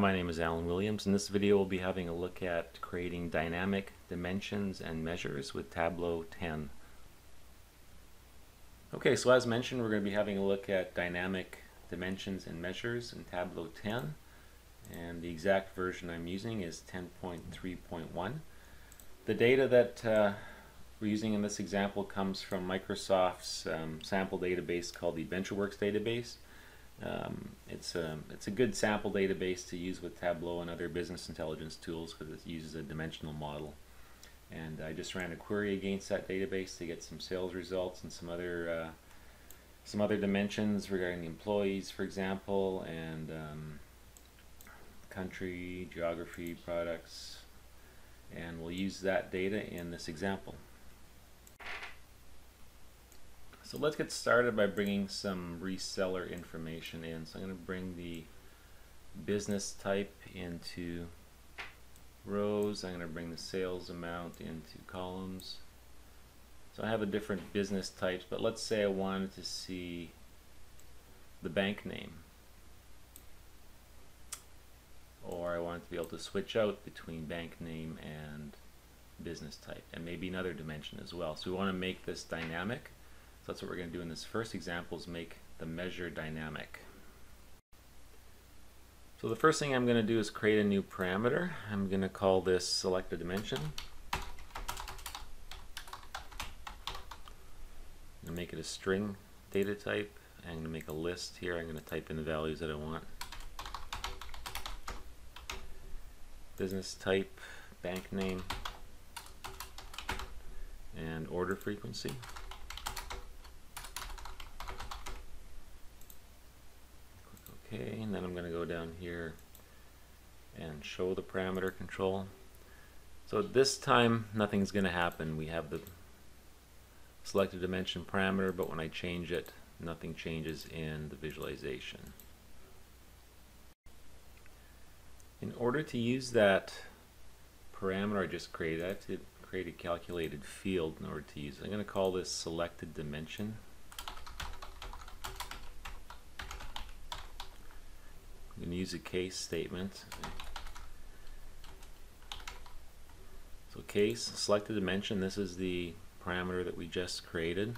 My name is Allan Williams. In this video we'll be having a look at creating dynamic dimensions and measures with Tableau 10. Okay, so as mentioned we're going to be having a look at dynamic dimensions and measures in Tableau 10 and the exact version I'm using is 10.3.1. The data that uh, we're using in this example comes from Microsoft's um, sample database called the AdventureWorks database. Um, it's, a, it's a good sample database to use with Tableau and other business intelligence tools because it uses a dimensional model. And I just ran a query against that database to get some sales results and some other uh, some other dimensions regarding the employees, for example, and um, country, geography, products, and we'll use that data in this example. So let's get started by bringing some reseller information in. So I'm going to bring the business type into rows. I'm going to bring the sales amount into columns. So I have a different business types, but let's say I wanted to see the bank name. Or I wanted to be able to switch out between bank name and business type, and maybe another dimension as well. So we want to make this dynamic. So that's what we're going to do in this first example is make the measure dynamic. So the first thing I'm going to do is create a new parameter. I'm going to call this select a dimension. I'm going to make it a string data type. I'm going to make a list here. I'm going to type in the values that I want. Business type, bank name, and order frequency. Okay, and then I'm going to go down here and show the parameter control. So this time nothing's going to happen. We have the selected dimension parameter, but when I change it, nothing changes in the visualization. In order to use that parameter I just created, I have to create a calculated field in order to use it. I'm going to call this selected dimension. I'm going to use a case statement. So case, select the dimension. This is the parameter that we just created.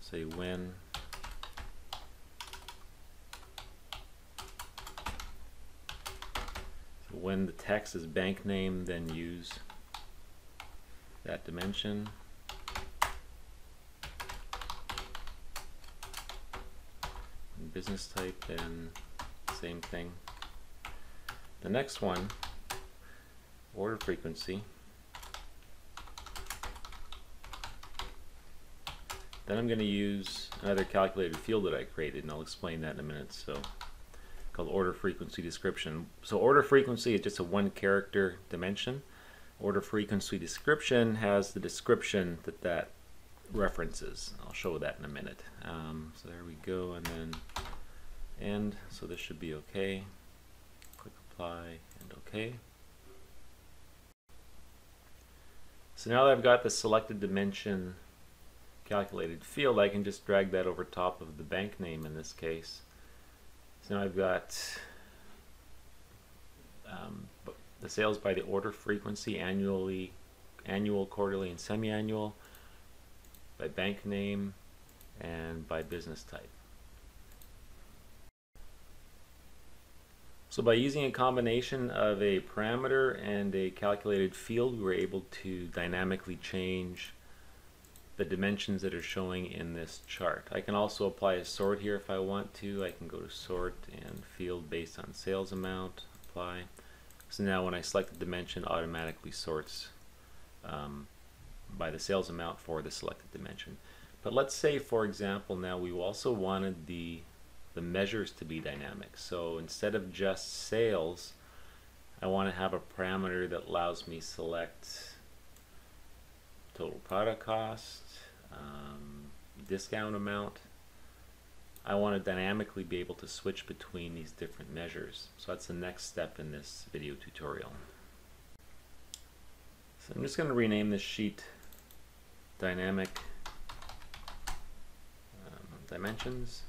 Say when so when the text is bank name, then use that dimension. business type, then same thing. The next one, order frequency. Then I'm going to use another calculated field that I created, and I'll explain that in a minute. So, called order frequency description. So, order frequency is just a one character dimension. Order frequency description has the description that that references. I'll show that in a minute. Um, so there we go, and then end. So this should be okay. Click apply and okay. So now that I've got the selected dimension calculated field, I can just drag that over top of the bank name in this case. So now I've got um, the sales by the order frequency annually, annual, quarterly, and semi-annual, by bank name, and by business type. So by using a combination of a parameter and a calculated field, we were able to dynamically change the dimensions that are showing in this chart. I can also apply a sort here if I want to. I can go to sort and field based on sales amount, apply. So now when I select the dimension, automatically sorts um, by the sales amount for the selected dimension. But let's say, for example, now we also wanted the the measures to be dynamic. So instead of just sales, I want to have a parameter that allows me select total product cost, um, discount amount. I want to dynamically be able to switch between these different measures. So that's the next step in this video tutorial. So I'm just going to rename this sheet dynamic um, dimensions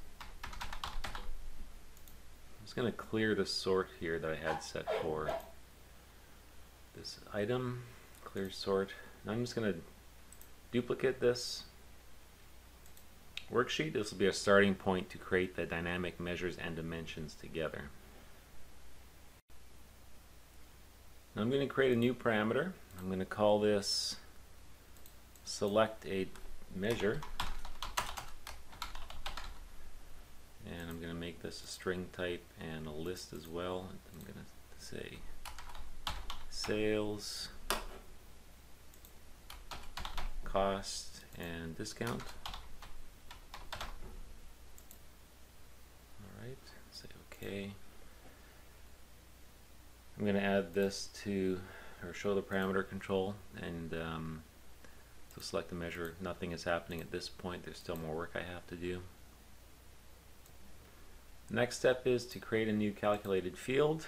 just going to clear the sort here that I had set for this item, clear sort. Now I'm just going to duplicate this worksheet. This will be a starting point to create the dynamic measures and dimensions together. Now I'm going to create a new parameter. I'm going to call this select a measure and I'm going to make this a string type and a list as well. I'm going to say sales, cost, and discount. Alright, say OK. I'm going to add this to, or show the parameter control, and um, so select the measure. Nothing is happening at this point. There's still more work I have to do. Next step is to create a new calculated field.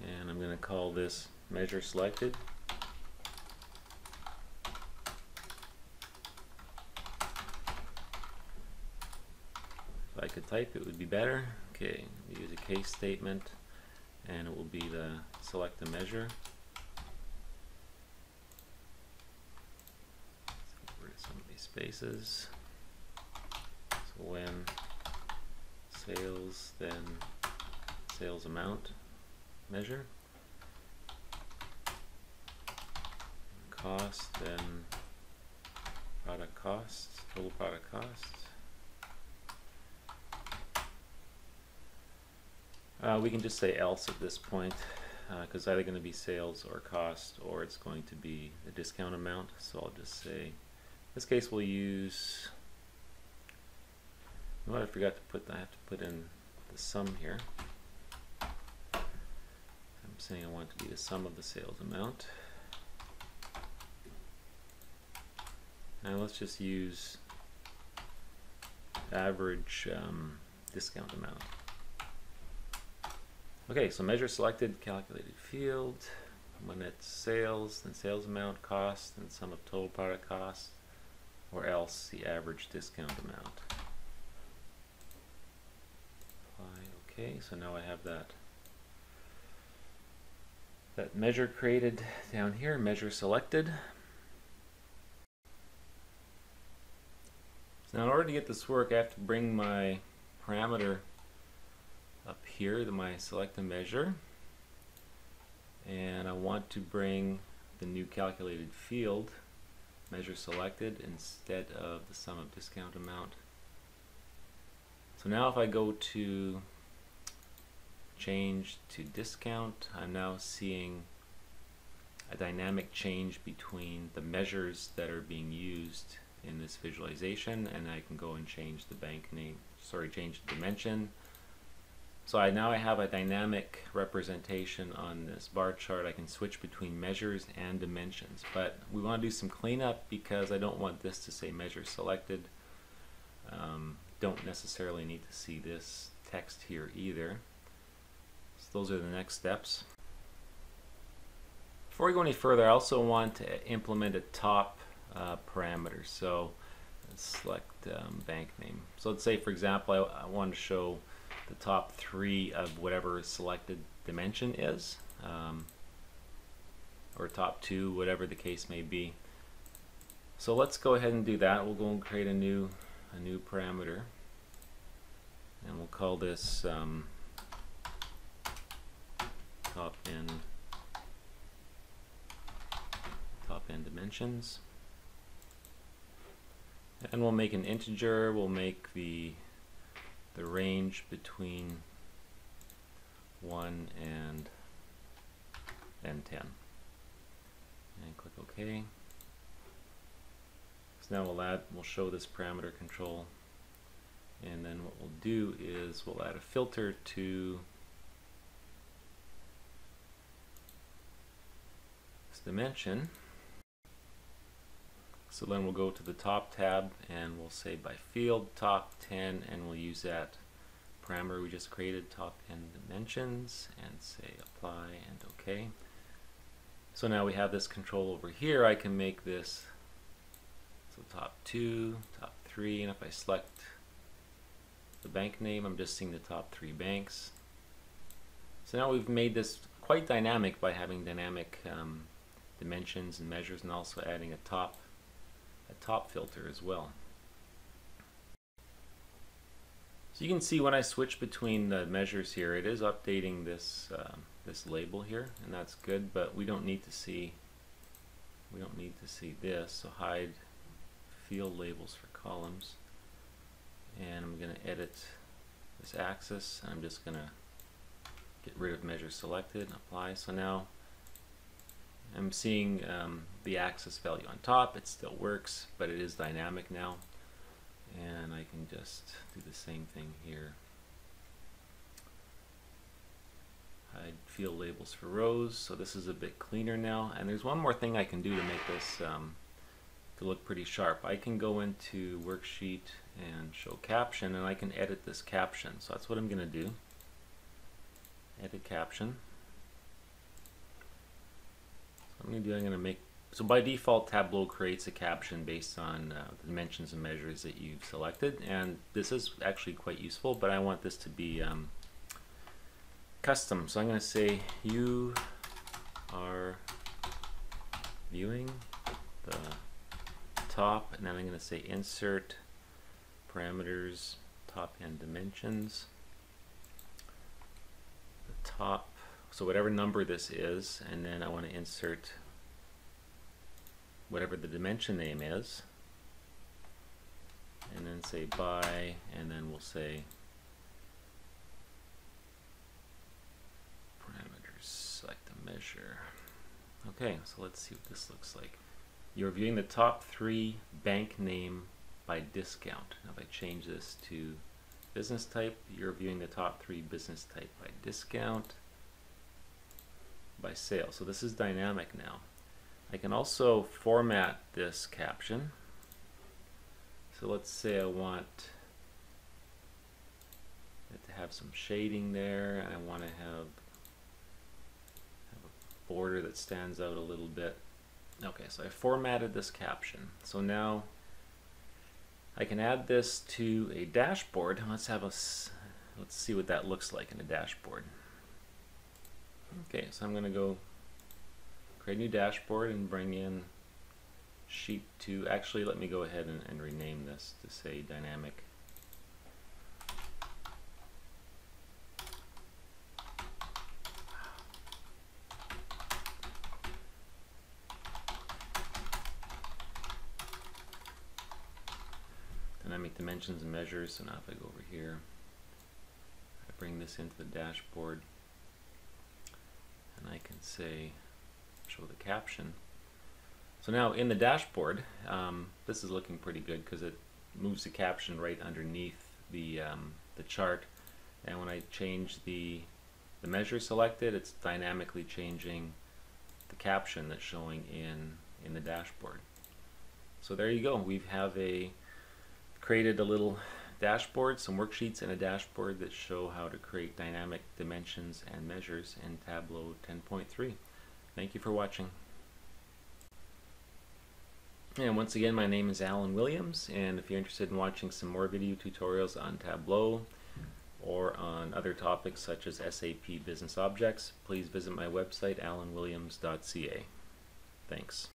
And I'm going to call this measure selected. If I could type it would be better. Okay, use a case statement and it will be the select the measure. Get Rid of some of these spaces when sales then sales amount measure. Cost then product costs total product costs uh, we can just say else at this point because uh, either going to be sales or cost or it's going to be the discount amount. So I'll just say in this case we'll use what I forgot to put, I have to put in the sum here. I'm saying I want it to be the sum of the sales amount. Now let's just use average um, discount amount. Okay, so measure selected, calculated field. When it's sales, then sales amount, cost, and sum of total product cost, or else the average discount amount. Okay, so now I have that that measure created down here, measure selected. So now in order to get this work, I have to bring my parameter up here, to my select a measure. And I want to bring the new calculated field, measure selected, instead of the sum of discount amount. So now if I go to change to discount, I'm now seeing a dynamic change between the measures that are being used in this visualization and I can go and change the bank name, sorry, change the dimension. So I now I have a dynamic representation on this bar chart. I can switch between measures and dimensions, but we want to do some cleanup because I don't want this to say measure selected. Um, don't necessarily need to see this text here either those are the next steps. Before we go any further, I also want to implement a top uh, parameter. So select um, bank name. So let's say, for example, I, I want to show the top three of whatever selected dimension is, um, or top two, whatever the case may be. So let's go ahead and do that. We'll go and create a new a new parameter, and we'll call this um, top N top N dimensions. And we'll make an integer. We'll make the the range between 1 and and 10 and click OK. So now we'll add we'll show this parameter control. And then what we'll do is we'll add a filter to dimension. So then we'll go to the top tab and we'll say by field top 10 and we'll use that parameter we just created top 10 dimensions and say apply and OK. So now we have this control over here. I can make this so top 2, top 3 and if I select the bank name. I'm just seeing the top three banks. So now we've made this quite dynamic by having dynamic um, dimensions and measures and also adding a top a top filter as well. So you can see when I switch between the measures here, it is updating this um, this label here, and that's good. But we don't need to see we don't need to see this. So hide field labels for columns, and I'm going to edit this axis. And I'm just going to get rid of measure selected, and apply. So now I'm seeing um, the axis value on top. It still works, but it is dynamic now. And I can just do the same thing here. Hide field labels for rows. So this is a bit cleaner now. And there's one more thing I can do to make this um, to look pretty sharp. I can go into worksheet and show caption and I can edit this caption. So that's what I'm going to do. Edit caption. Do, I'm going to make, so by default Tableau creates a caption based on uh, the dimensions and measures that you've selected and this is actually quite useful but I want this to be um, custom. So I'm going to say you are viewing the top and then I'm going to say insert parameters top and dimensions the top so whatever number this is and then I want to insert whatever the dimension name is and then say by and then we'll say parameters, select a measure. Okay, so let's see what this looks like. You're viewing the top three bank name by discount. Now if I change this to business type, you're viewing the top three business type by discount, by sale. So this is dynamic now. I can also format this caption. So let's say I want it to have some shading there, and I want to have a border that stands out a little bit. Okay, so I formatted this caption. So now I can add this to a dashboard. Let's have a let's see what that looks like in a dashboard. Okay, so I'm going to go create a new dashboard and bring in sheet 2. Actually, let me go ahead and, and rename this to say dynamic dynamic dimensions and measures. So now if I go over here, I bring this into the dashboard and I can say, show the caption. So now in the dashboard, um, this is looking pretty good because it moves the caption right underneath the, um, the chart. And when I change the, the measure selected, it's dynamically changing the caption that's showing in, in the dashboard. So there you go. We have a created a little dashboard, some worksheets and a dashboard that show how to create dynamic dimensions and measures in Tableau 10.3. Thank you for watching. And once again, my name is Allan Williams, and if you're interested in watching some more video tutorials on Tableau or on other topics such as SAP Business Objects, please visit my website, alanwilliams.ca. Thanks.